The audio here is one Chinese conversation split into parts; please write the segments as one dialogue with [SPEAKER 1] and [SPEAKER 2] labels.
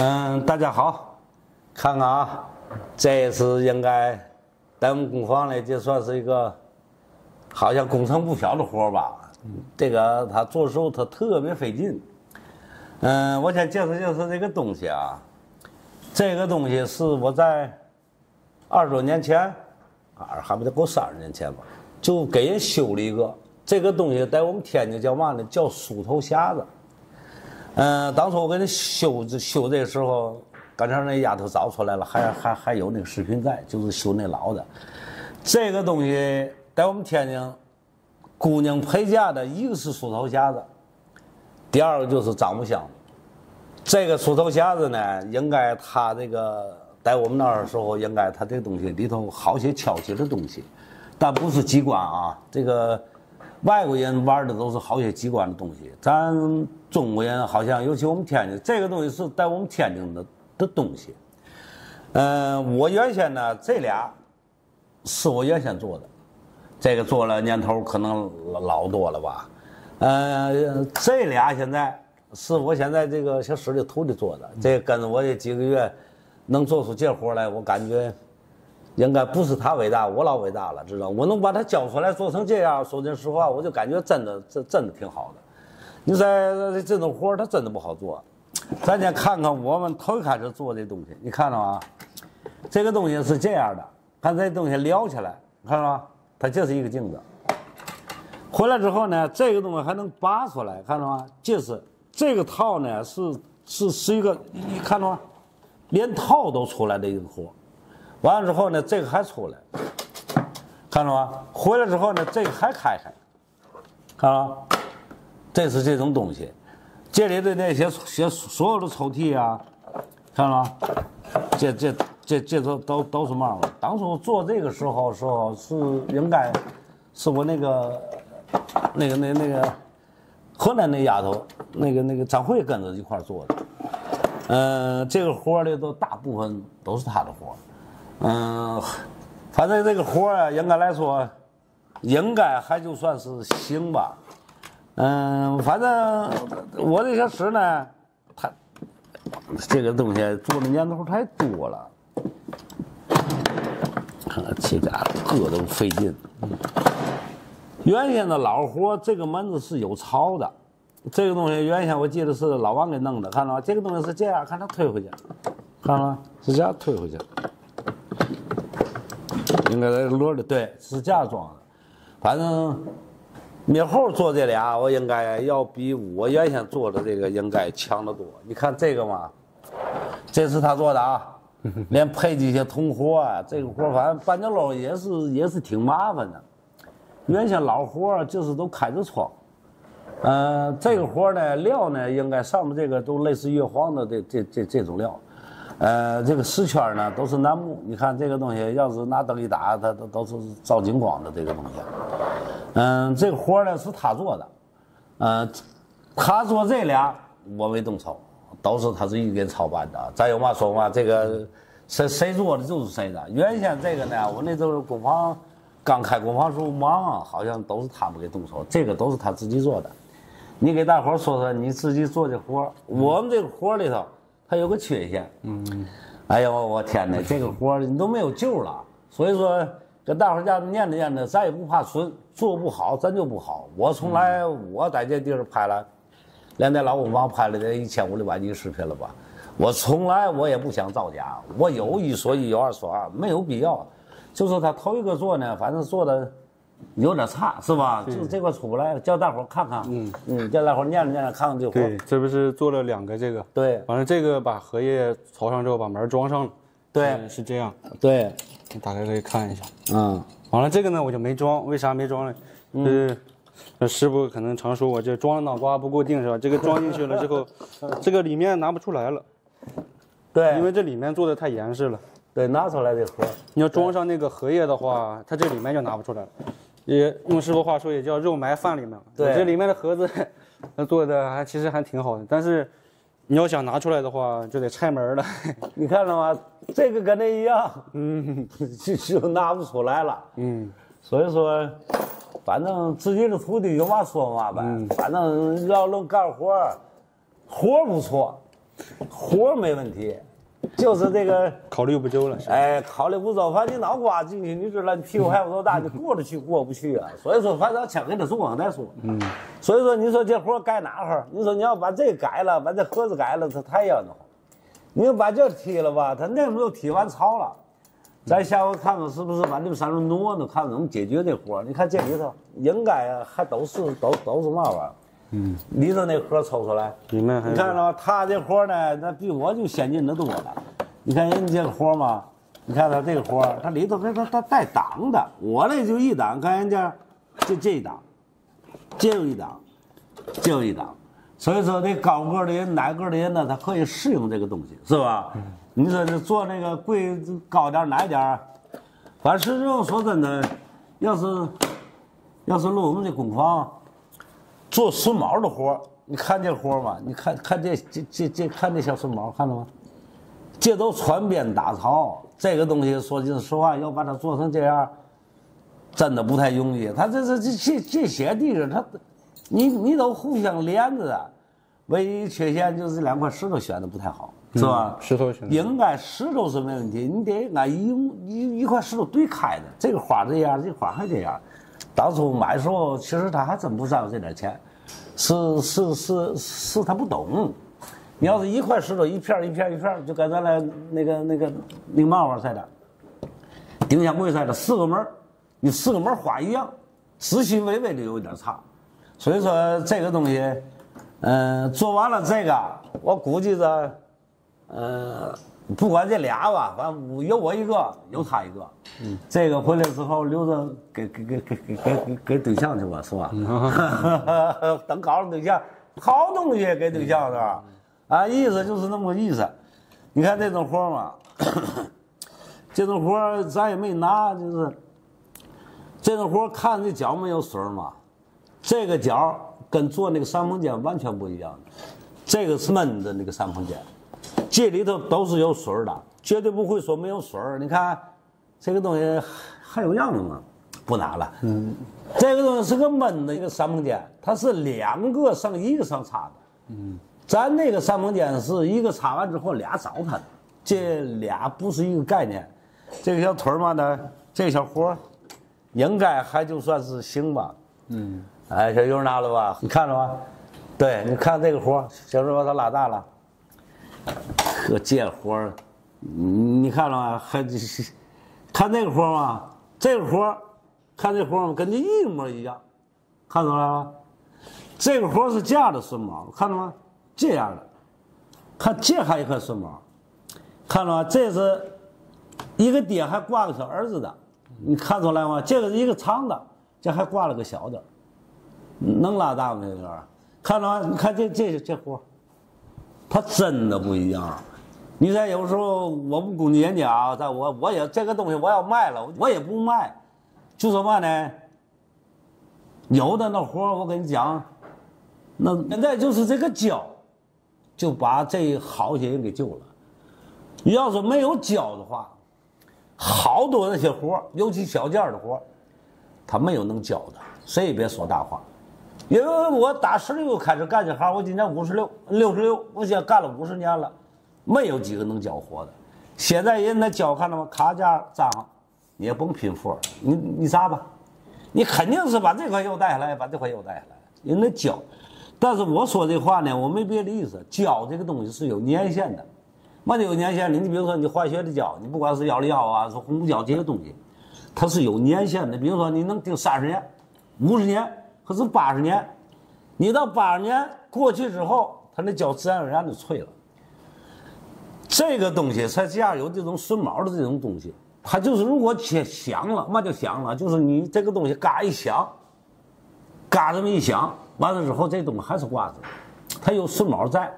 [SPEAKER 1] 嗯，大家好，看看啊，这次应该在我们工坊里就算是一个好像工程不小的活儿吧。这个他做时候他特别费劲。嗯，我先介绍介绍这个东西啊，这个东西是我在二十多年前，啊还不得过三十年前吧，就给人修了一个这个东西，在我们天津叫嘛呢？叫梳头匣子。嗯，当初我给你修这修这时候，刚才那丫头找出来了，还还还有那个视频在，就是修那老的。这个东西在我们天津，姑娘陪嫁的一个是梳头匣子，第二个就是樟木箱。这个梳头匣子呢，应该它这个在我们那儿的时候，应该它这个东西里头好些敲击的东西，但不是机关啊，这个。外国人玩的都是好些机关的东西，咱中国人好像，尤其我们天津，这个东西是在我们天津的的东西。嗯，我原先呢，这俩是我原先做的，这个做了年头可能老多了吧。嗯，这俩现在是我现在这个小师弟徒弟做的，这跟着我这几个月能做出这活来，我感觉。应该不是他伟大，我老伟大了，知道？我能把他教出来做成这样，说句实话，我就感觉真的，这真的挺好的。你在这种活他真的不好做。咱先看看我们头一开始做这东西，你看到吗？这个东西是这样的，看这东西撩起来，看到吗？它就是一个镜子。回来之后呢，这个东西还能拔出来，看到吗？就是这个套呢，是是是一个，你看到吗？连套都出来的一个活。完了之后呢，这个还出来，看到吗？回来之后呢，这个还开开，看到吗？这是这种东西，这里的那些些所有的抽屉啊，看到吗？这这这这都都都是嘛？当初做这个时候时候是应该，是我那个那个那那个河南那丫头，那个那个张慧跟着一块做的，嗯，这个活里都大部分都是她的活。嗯，反正这个活啊，应该来说，应该还就算是行吧。嗯，反正我这小师呢，他这个东西做的年头太多了，看看这家各都费劲。原先的老活，这个门子是有槽的。这个东西原先我记得是老王给弄的，看到吗？这个东西是这样，看他推回去，看到吗？是这样推回去。应该在摞的，对，支架装的。反正你后做这俩，我应该要比我原先做的这个应该强得多。你看这个嘛，这是他做的啊，连配这些铜活啊，这个活反正搬家楼也是也是挺麻烦的。原先老活就是都开着窗，嗯，这个活呢料呢应该上面这个都类似月黄的这这这这种料。呃，这个石圈呢都是楠木，你看这个东西，要是拿灯一打，它都都是照金光的这个东西。嗯，这个活呢是他做的，嗯，他做这俩我没动手，都是他自己给操办的。咱有嘛说嘛，这个谁谁做的就是谁的。原先这个呢，我那时候工房刚开工房时候忙，好像都是他们给动手，这个都是他自己做的。你给大伙说说你自己做的活我们这个活里头。它有个缺陷，嗯，哎呦我天哪，这个活你都没有救了。所以说，跟大伙家念着念着，咱也不怕损，做不好咱就不好。我从来我在这地儿拍了，连在老工坊拍了得一千五六百集视频了吧。我从来我也不想造假，我有一说一，有二说二，没有必要。就说他头一个做呢，反正做的。有点差是吧？就这块出不来，叫大伙看看。嗯嗯，叫大伙念着念着看看就。
[SPEAKER 2] 对，这不是做了两个这个。
[SPEAKER 1] 对。
[SPEAKER 2] 完了，这个把荷叶槽上之后，把门装上了。
[SPEAKER 1] 对，
[SPEAKER 2] 是这样。
[SPEAKER 1] 对，
[SPEAKER 2] 打开可以看一下。
[SPEAKER 1] 嗯。
[SPEAKER 2] 完了，这个呢我就没装，为啥没装呢？是，那师傅可能常说我这装脑瓜不够定是吧？这个装进去了之后，这个里面拿不出来了。
[SPEAKER 1] 对。
[SPEAKER 2] 因为这里面做的太严实了。
[SPEAKER 1] 对，拿出来的活。
[SPEAKER 2] 你要装上那个荷叶的话，它这里面就拿不出来了。也用师傅话说，也叫肉埋饭里面了。
[SPEAKER 1] 对，
[SPEAKER 2] 这里面的盒子，那 做的还其实还挺好的。但是，你要想拿出来的话，就得拆门了。
[SPEAKER 1] 你看到吗？这个跟那一样，嗯，就就拿不出来了。嗯，所以说，反正自己的徒弟有嘛说嘛呗。反正要能干活，活不错，活没问题，就是这个。
[SPEAKER 2] 考虑不周了？
[SPEAKER 1] 哎，考虑不周，反正你脑瓜进去，你知道你屁股还不够大，你过得去过不去啊。所以说，反正先给他做上再说。嗯。所以说，你说这活该哪哈？你说你要把这改了，把这盒子改了，它太严重。你要把这踢了吧，他那没有踢完槽了。咱下回看看是不是把这个山上挪挪，看看能解决这活你看这里头应该还都是都都是嘛玩意儿？嗯，里头那盒抽出来，
[SPEAKER 2] 里面还
[SPEAKER 1] 你看着他这活呢，那比我就先进的多了。你看人家这个活嘛，你看他这个活，他里头还它它带档的，我那就一档，看人家就这一档，这有一档，这有一档。所以说，这高个的人、矮个的人呢，他可以适应这个东西，是吧？你说这做那个贵高点、矮点儿，反正说真的，要是要是录我们这工坊做榫卯的活你看这活吗？你看看这这这这看这小榫卯，看到吗？这都穿边打槽，这个东西说句实话，要把它做成这样，真的不太容易。他这这这这这些地方，他。你你都互相连着的，唯一缺陷就是这两块石头选的不太好，是吧？
[SPEAKER 2] 石头选
[SPEAKER 1] 应该石头是没问题，你得按一一一块石头对开的，这个花这样，这花还这样。当初买的时候，其实他还真不占这点钱，是是是是他不懂。你要是一块石头一片一片一片，就跟咱那那个那个那个嘛玩意似的，丁香柜似的，四个门你四个门花一样，仔细微微的有一点差。所以说这个东西，嗯，做完了这个，我估计着，呃，不管这俩吧，反正有我一个，有他一个。嗯。这个回来之后留着给给给给给给给对象去吧，是吧？等搞上对象，好东西给对象是吧？啊，意思就是那么个意思。你看这种活嘛，这种活咱也没拿，就是这种活看这脚没有水嘛。这个角跟做那个三棚间完全不一样，这个是闷的那个三棚间，这里头都是有水的，绝对不会说没有水你看这个东西还有样子吗？不拿了。嗯，这个东西是个闷的一个三蓬间，它是两个上一个上插的。嗯，咱那个三蓬间是一个插完之后俩找它的，这俩不是一个概念。这个小腿嘛呢，这个小活应该还就算是行吧。嗯。哎，小优拿了吧？你看着吧？对，你看这个活小时候把它拉大了。呵，这活儿，你看了吗？还看这个活儿吗？这个活儿看这活儿跟你一模一样，看出来了这个活儿是这样的榫卯，看到吗？这样的，看这还一块榫卯，看到吗？这是一个爹还挂个小儿子的，你看出来吗？这个是一个长的，这还挂了个小的。能拉大吗？这个，看着吗？你看这这这活儿，他真的不一样。你看有时候我们工具人家啊，在我我也这个东西我要卖了，我也不卖，就说嘛呢？有的那活我跟你讲，那现在就是这个胶，就把这好些人给救了。你要是没有胶的话，好多那些活尤其小件的活他没有能教的。谁也别说大话。因为我打十六开始干这行，我今年五十六，六十六，我现在干了五十年了，没有几个能教活的。现在人那胶看到吗？卡架扎上，你也甭拼活你你咋吧？你肯定是把这块又带下来，把这块又带下来，人那胶。但是我说这话呢，我没别的意思。胶这个东西是有年限的，嘛就有年限的。你比如说你化学的胶，你不管是幺零幺啊，是红胶这些东西，它是有年限的。比如说你能定三十年、五十年。可是八十年，你到八十年过去之后，它那胶自然而然就脆了。这个东西才这样有这种榫卯的这种东西，它就是如果切响了，嘛就响了，就是你这个东西嘎一响，嘎这么一响，完了之后这东西还是挂着，它有榫卯在。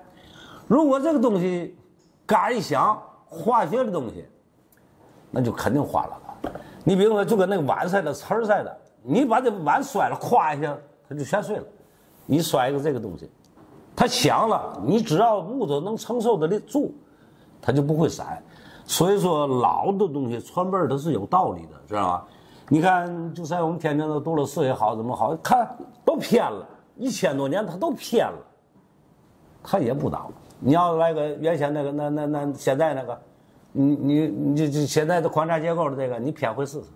[SPEAKER 1] 如果这个东西嘎一响，化学的东西，那就肯定化了。你比如说，就跟那个碗似的、瓷儿似的。你把这碗摔了，咵一下，它就全碎了。你摔一个这个东西，它响了，你只要木头能承受得住，它就不会散。所以说，老的东西传辈儿它是有道理的，知道吧？你看，就在我们天津的杜乐寺也好，怎么好，看都偏了，一千多年它都偏了，它也不倒。你要来个原先那个那那那现在那个，你你你这现在的宽窄结构的这个，你偏回试试，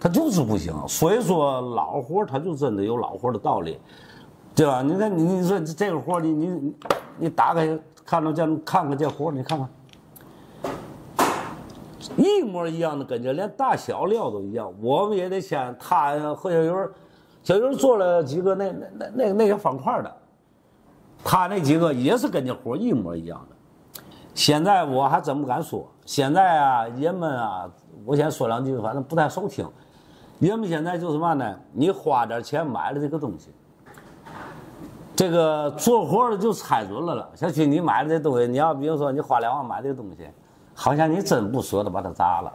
[SPEAKER 1] 他就是不行。所以说老活他就真的有老活的道理，对吧？你看你你说这个活你你你打开看着这看看这活你看看。一模一样的，跟这连大小料都一样。我们也得先，他和小鱼小鱼做了几个那那那那那些方块的，他那几个也是跟这活一模一样的。现在我还真不敢说，现在啊，人们啊，我先说两句，反正不太受听。人们现在就是嘛呢？你花点钱买了这个东西，这个做活的就猜准了了。小区你买了这东西，你要比如说你花两万买这个东西。好像你真不舍得把它砸了，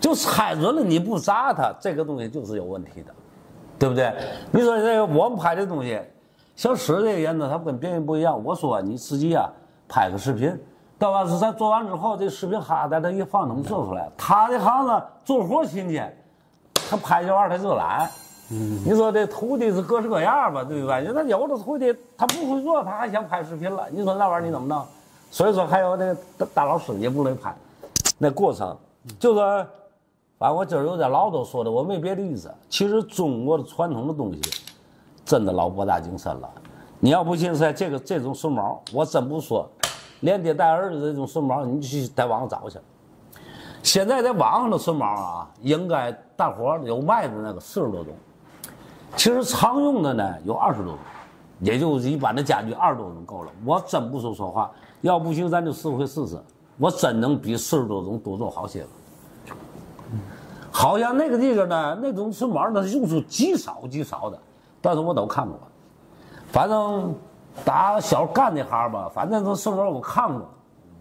[SPEAKER 1] 就猜准了你不砸它，这个东西就是有问题的，对不对？你说这个我们拍的东西，小史这个人呢，他跟别人不一样。我说你自己啊，拍个视频，到完是咱做完之后，这视频哈在这一放，能做出来。他的行子做活新鲜，他拍这玩意儿他就懒。你说这徒弟是各式各样吧，对吧？那有的徒弟他不会做，他还想拍视频了。你说那玩意儿你怎么弄？所以说，还有那大大老师也不能拍，那过程就说，反正我今儿有点唠叨说的，我没别的意思。其实中国的传统的东西，真的老博大精深了。你要不信，在这个这种榫卯，我真不说，连爹带儿子这种榫卯，你去在网上找去。现在在网上的榫卯啊，应该大伙有卖的那个四十多种，其实常用的呢有二十多种，也就一般的家具二十多种够了。我真不说说话。要不行，咱就试回试试。我真能比四十多种多做好些了。好像那个地方呢，那种榫卯那用处极少极少的，但是我都看过。反正打小干那行吧，反正这榫卯我看过，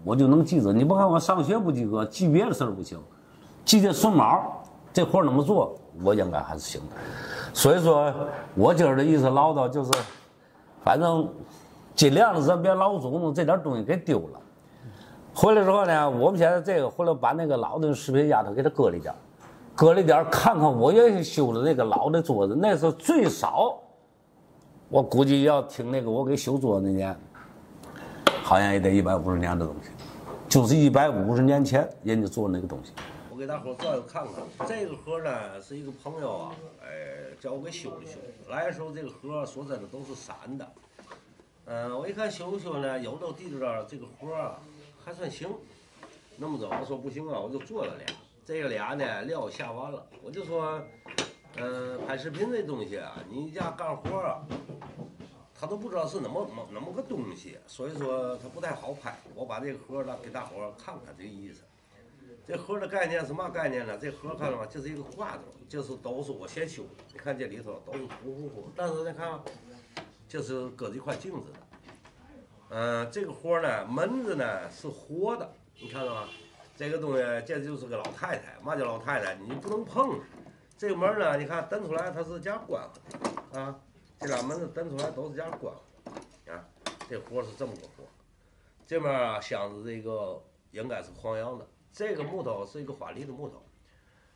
[SPEAKER 1] 我就能记着。你不看我上学不及格，记别的事儿不行，记这榫卯这活怎么做，我应该还是行的。所以说，我今儿的意思唠叨就是，反正。尽量的咱别老祖宗这点东西给丢了。回来之后呢，我们现在这个回来把那个老的视频丫头给它搁里点搁里点看看我原先修的那个老的桌子，那是最少，我估计要听那个我给修桌子那年，好像也得一百五十年的东西，就是一百五十年前人家做那个东西。我给大伙照着看看，这个盒呢是一个朋友啊，哎，叫我给修一修。来的时候这个盒说真的都是散的。嗯，我一看修修呢，有的地着这个活儿还算行。那么着，我说不行啊，我就做了俩。这个俩呢，料下完了，我就说，嗯，拍视频这东西啊，你家干活啊，他都不知道是那么么那么个东西，所以说他不太好拍。我把这个盒呢给大伙看看这个意思。这盒的概念是嘛概念呢？这盒看了吗？就是一个挂子，就是都是我先修的。你看这里头都是糊糊糊，但是你看。就是搁这块镜子的，嗯，这个活呢，门子呢是活的，你看到吗？这个东西，这就是个老太太，嘛叫老太太？你不能碰。这个门呢，你看蹬出来它是加关的，啊，这俩门子蹬出来都是这样关，啊，这活是这么个活。这面箱子这个应该是黄杨的，这个木头是一个花梨的木头。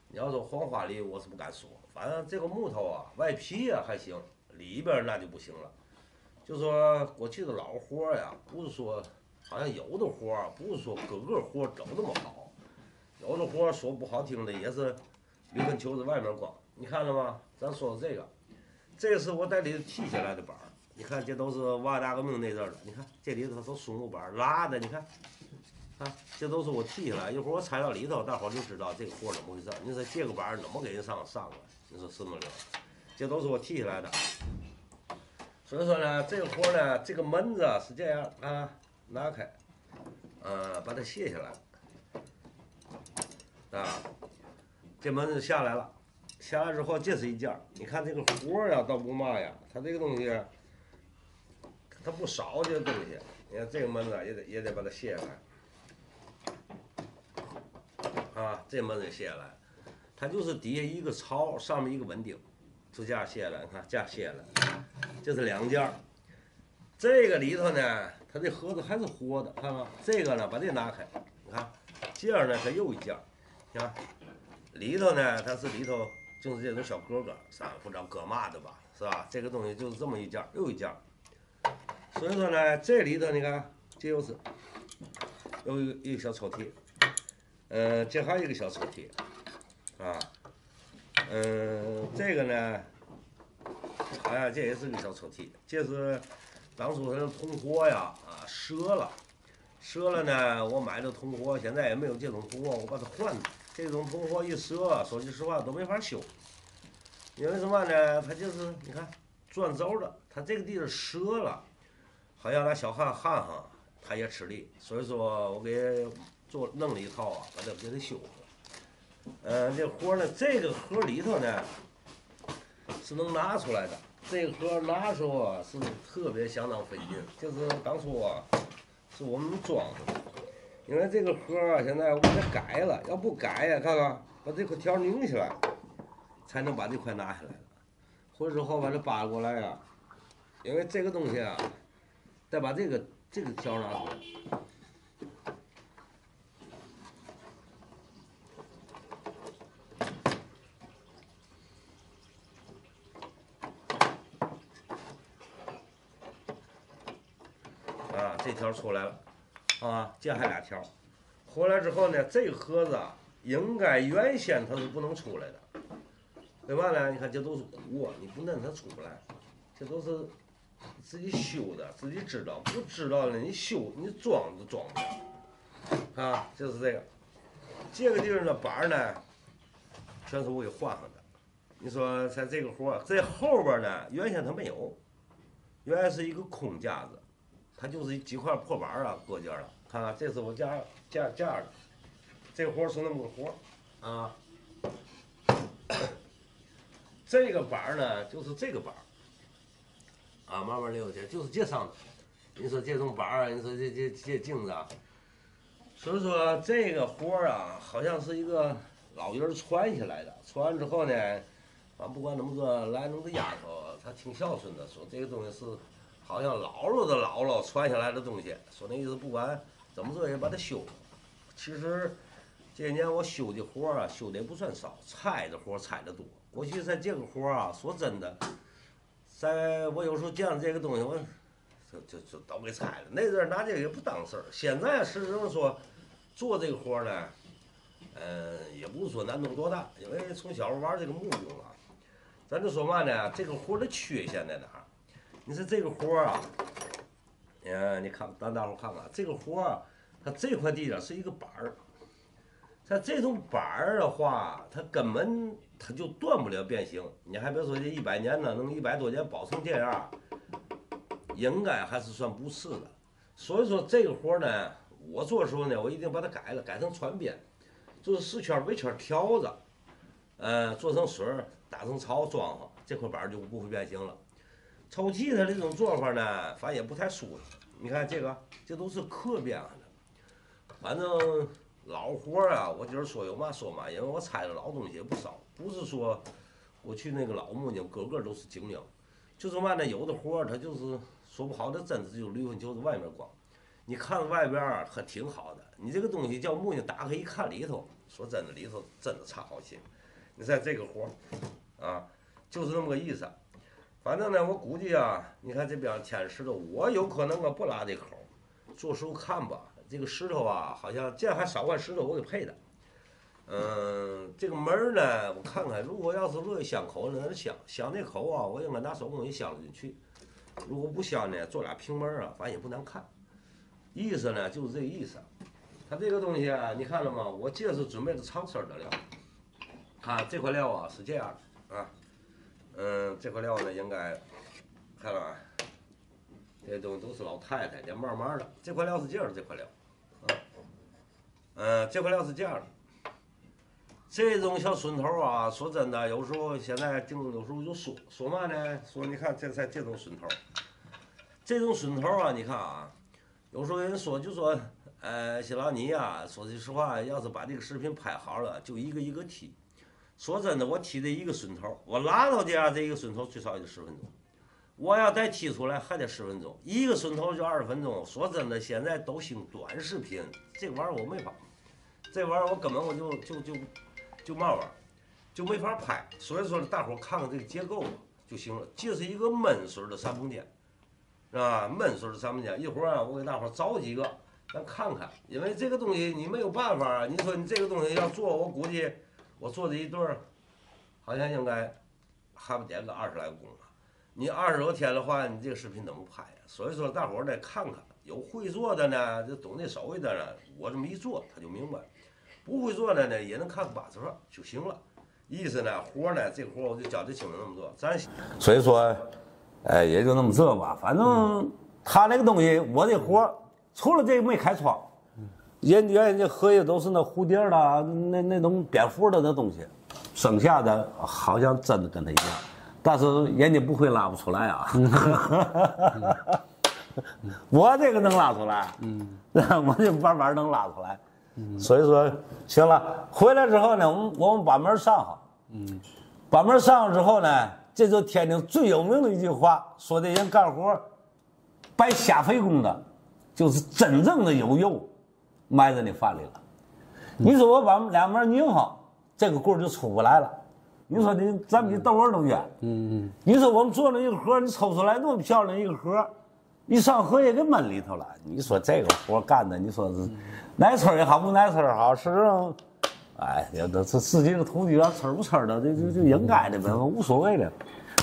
[SPEAKER 1] 你要说黄花梨，我是不敢说，反正这个木头啊，外皮啊还行，里边那就不行了。就说过去的老活呀，不是说好像有的活，不是说个个活儿都那么好，有的活说不好听的也是驴跟球子外面光。你看了吗？咱说说这个，这是我在里头剔下来的板儿。你看这都是文化大革命那阵儿的。你看这里头都松木板拉的，你看，啊，这都是我剔下来。一会儿我拆到里头，大伙儿就知道这个活儿怎么回事。你说这个板儿怎么给人上上来？你说是么溜？这都是我剔下来的。所以说呢，这个活呢，这个门子是这样啊，拿开，呃，把它卸下来，啊，这门子下来了，下来之后这是一件你看这个活呀，倒不嘛呀，它这个东西，它不少这个东西。你看这个门子也得也得把它卸下来，啊，这门子卸下来，它就是底下一个槽，上面一个稳定。就这样卸了，你看这样卸了，这是两件。这个里头呢，它这盒子还是活的，看吗？这个呢，把这拿开，你看，这样呢，它又一件儿，看，里头呢，它是里头就是这种小格格，是吧？不知道搁嘛的吧，是吧？这个东西就是这么一件，又一件。所以说呢，这里头你看，
[SPEAKER 3] 这又是有一个一个小抽屉，嗯，这还有一个小抽屉，啊，嗯，这个呢，好像这也是个小抽屉，这是当初那铜锅呀，啊，折了，折了呢，我买的铜锅现在也没有这种铜锅，我把它换了。这种铜货一折，说句实话都没法修，因为什么呢？它就是你看转轴的，它这个地方折了，好像那小汉焊上，他也吃力，所以说我给做弄了一套啊，把它给它修了。嗯，这活呢，这个盒里头呢是能拿出来的，这个盒拿时候啊是特别相当费劲，就是当初啊是我们装的。因为这个盒啊，现在我给它改了，要不改呀，看看把这块条拧起来，才能把这块拿下来了。或者后把它扒过来呀，因为这个东西啊，再把这个这个条拿出来。啊，这条出来了。啊，这还俩条，回来之后呢，这个盒子应该原先它是不能出来的，为嘛呢？你看这都是鼓，你不弄它出不来，这都是自己修的，自己知道，不知道呢，你修你装都装不了。啊，就是这个，这个地方的板呢，全是我给换上的。你说在这个活在后边呢，原先它没有，原来是一个空架子。它就是几块破板儿啊，搁这了。看看，这是我家架架的，这活是那么个活啊。这个板呢，就是这个板啊，慢慢溜去，就是这上头。你说这种板儿，你说这这这镜子啊，所以说这个活啊，好像是一个老人传下来的。传完之后呢，啊，不管怎么说，来那个丫头，她挺孝顺的，说这个东西是。好像姥姥的姥姥传下来的东西，说那意思不管怎么做也把它修了。其实这些年我修的活啊，修的也不算少，拆的活拆的多。过去在这个活啊，说真的，在我有时候见了这个东西，我就就就都给拆了。那阵拿这个也不当事儿。现在实际上说做这个活呢，嗯，也不是说难度多大，因为从小玩这个木工啊，咱就说嘛呢，这个活的缺陷在哪？你说这个活儿啊，嗯，你看，咱大伙看看这个活儿，它这块地上是一个板儿，像这种板儿的话，它根本它就断不了变形。你还别说这一百年呢，能一百多年保成这样，应该还是算不次的。所以说这个活儿呢，我做的时候呢，我一定把它改了，改成穿边，就是四圈围圈条子，呃，做成水儿，打成槽装上，这块板儿就不会变形了。抽屉它这种做法呢，反正也不太舒服。你看这个，这都是刻边的。反正老活儿啊，我今儿说有嘛说嘛，因为我拆的老东西也不少，不是说我去那个老木匠个个都是精良。就是嘛呢，有的活儿它就是说不好的真的就留就是外面光。你看外边儿还挺好的，你这个东西叫木匠打开一看里头，说真的里头真的差好些。你看这个活儿啊，就是那么个意思。反正呢，我估计啊，你看这边填石头，我有可能啊不拉这口，做时候看吧。这个石头啊，好像这还少块石头我给配的。嗯，这个门呢，我看看，如果要是乐意镶口，那镶镶那口啊，我应该拿手工给镶进去。如果不镶呢，做俩平门啊，反正也不难看。意思呢就是这个意思。它这个东西啊，你看了吗？我这是准备的长身的料。看这块料啊是这样的啊。嗯，这块料呢，应该看了吧？这东西都是老太太，得慢慢的。这块料是这样的，这块料，嗯，这块料是这样的。这种小榫头啊，说真的，有时候现在就有时候就说说嘛呢？说你看这才这种榫头，这种榫头啊，你看啊，有时候人说就说，呃，新郎你呀，说句实话，要是把这个视频拍好了，就一个一个剔。说真的，我踢这一个榫头，我拉到家这一个榫头最少也得十分钟，我要再踢出来还得十分钟，一个榫头就二十分钟。说真的，现在都兴短视频，这玩意儿我没法，这玩意儿我根本我就就就就嘛玩意儿，就没法拍。所以说大伙看看这个结构就行了，这是一个闷水的三蓬垫，是吧？闷水咱们讲，一会儿啊，我给大伙找几个，咱看看，因为这个东西你没有办法啊。你说你这个东西要做，我估计我做这一对儿，好像应该还不得个二十来个工啊。你二十多天的话，你这个视频怎么拍呀？所以说大伙儿得看看，有会做的呢，就懂得手艺的呢，我这么一做他就明白；不会做的呢，也能看个把子就行了。意思呢，活呢，这活我就教的清楚那么多，咱
[SPEAKER 1] 所以说，哎，也就那么这吧。反正他那个东西，我这活除了这个没开窗，人原这荷叶都是那蝴蝶的那那种蝙蝠的那东西，剩下的好像真的跟他一样，但是人家不会拉不出来啊。我这个能拉出来，嗯，我这慢慢能拉出来。所以说，行了，回来之后呢，我们我们把门上好。嗯，把门上好之后呢，这就天津最有名的一句话，说这人干活白瞎费工的，就是真正的有肉埋在你饭里了。你说我把两门拧好，这个棍就出不来了。你说你咱比豆儿都远。嗯嗯。你说我们做了一个盒，你抽出来那么漂亮一个盒，一上盒也给闷里头了。你说这个活干的，你说是？耐吃也好，不耐吃也好，实际上，哎，这这自己的土地啊，吃不吃的，这就就应该的呗，无所谓的。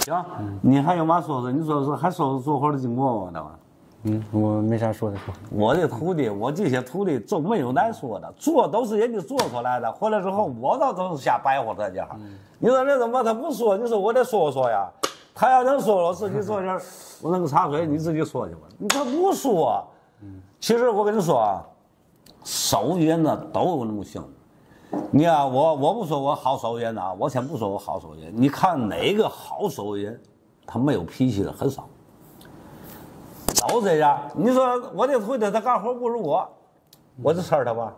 [SPEAKER 1] 行，你还有嘛说说？你说说，还说说做活的经过吗？那
[SPEAKER 2] 嗯，我没啥说的说。
[SPEAKER 1] 我的徒弟，我这些徒弟就没有难说的，做都是人家做出来的。回来之后，我倒都是瞎白活在家。你说这怎么他不说？你说我得说说呀。他要能说，我自己做点，我弄个茶水，你自己说去吧。你他不说。嗯其实我跟你说啊。手艺人呢都有那么行，你看我我不说我好手艺人啊，我先不说我好手艺人。你看哪个好手艺人，他没有脾气的很少，都这样。你说我这徒弟他干活不如我，我就呲他吧，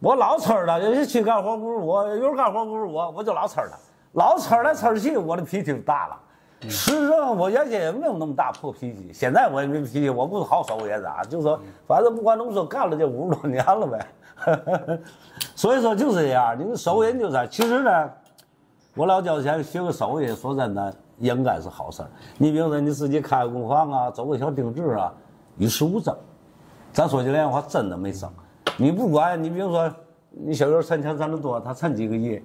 [SPEAKER 1] 我老呲他。人家去干活不如我，有人干活不如我，我就老呲他，老呲来呲去，我的脾气就大了。实际上我原先也没有那么大破脾气，现在我也没脾气，我不是好收也咋，就说反正不管怎么说，干了这五十多年了呗。所以说就是这样，你们收人就是。其实呢，我老交钱学个手艺，说真的应该是好事儿。你比如说你自己开个工坊啊，做个小定制啊，与世无争。咱说句良心话，真的没争。你不管你比如说你小月存钱挣得多，他趁几个亿，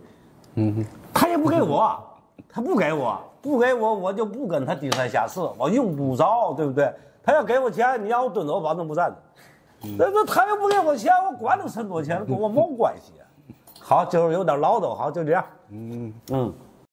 [SPEAKER 1] 嗯，他也不给我，他不给我。不给我，我就不跟他低三下四，我用不着，对不对？他要给我钱，你让我蹲着，我保证不站着。那那他又不给我钱，我管他趁多钱，跟我毛关系。好，就是有点唠叨，好，就这样。嗯嗯。